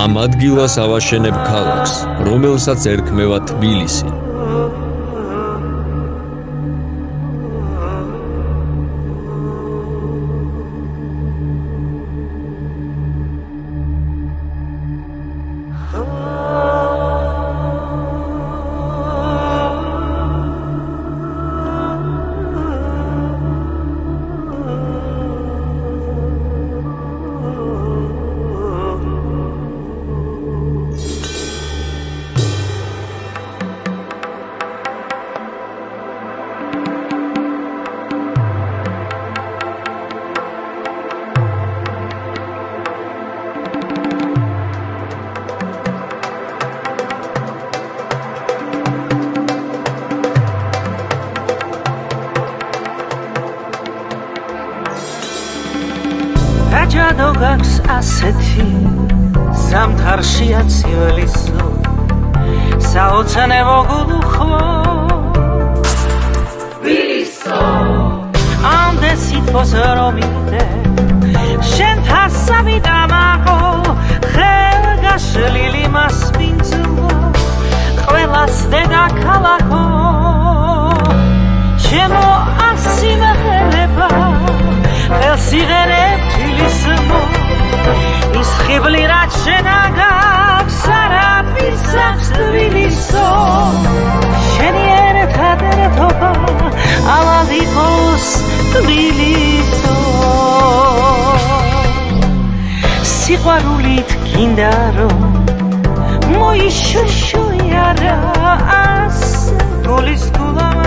ამ ადგილას ავაშენებ ქალაქს, რომელსაც ერქმევა თბილისი. საჯადო გაქვს ასეთი ზამთარშია ციველისო საოცნებო გულუხო ვილისო ამდე სიტყვას რომ იმდე შენ თასავი დამაღო ხელგაშლილი მასპინძლა ყველას დედაქალაქო შემოასიმღერება ხელს იღერე ილისმო ის ხიბლი რაც შენაგავს არაფერს აღსტრილისო შენი ერთად ერთობა ალალიყოს თბილისო. სიყვარულით გინდა რომ მოიშშო არა ასე გულის გულამა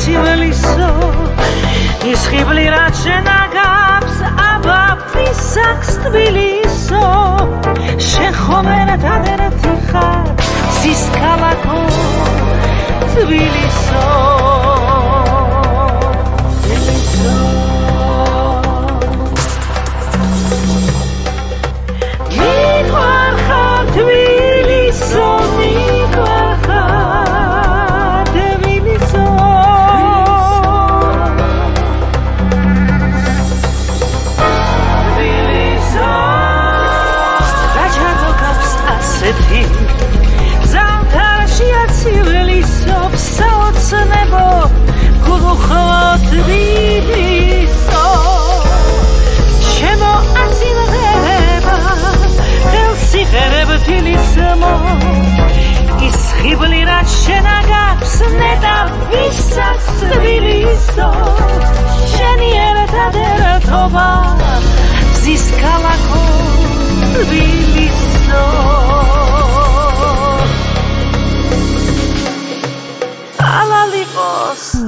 ცივლისო ის ხიბლი რაც შენაგავს აბა ფისაქს თბილისო. შენ ხომერთან ერთი ხარ სისქალაკო თბილისო. ასეთი ზამთარში აციველი სოფსაოცნებო გულუხლოთ ვიდისო შემო ასიმღება ხელსიღერებ თილისმო ის ხიბლი რა შენაგავს ნედა ვისაც თბილისო. შენი ერთადერთობა მზის ქალაქო ვიდისო house.